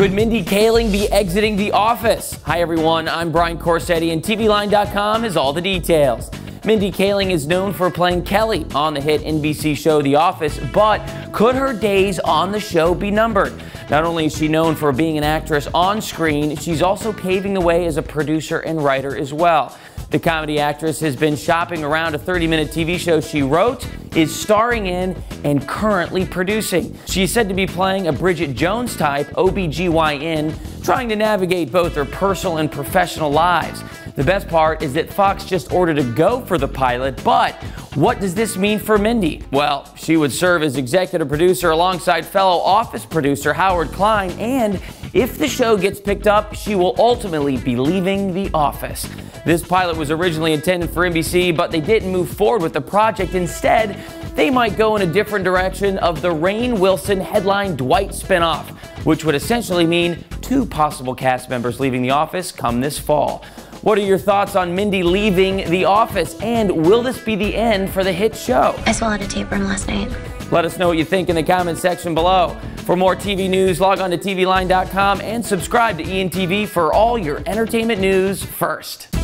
Could Mindy Kaling be exiting The Office? Hi, everyone. I'm Brian Corsetti, and TVLine.com has all the details. Mindy Kaling is known for playing Kelly on the hit NBC show The Office, but could her days on the show be numbered? Not only is she known for being an actress on screen, she's also paving the way as a producer and writer as well. The comedy actress has been shopping around a 30 minute TV show she wrote, is starring in, and currently producing. She's said to be playing a Bridget Jones type OBGYN, trying to navigate both her personal and professional lives. The best part is that Fox just ordered a go for the pilot, but what does this mean for Mindy? Well, she would serve as executive producer alongside fellow Office producer Howard Klein, and if the show gets picked up, she will ultimately be leaving The Office. This pilot was originally intended for NBC, but they didn't move forward with the project. Instead, they might go in a different direction of the Rainn Wilson headline Dwight spinoff, which would essentially mean two possible cast members leaving The Office come this fall. What are your thoughts on Mindy leaving The Office? And will this be the end for the hit show? I swallowed a tapeworm last night. Let us know what you think in the comment section below. For more TV news, log on to TVLine.com and subscribe to ENTV for all your entertainment news first.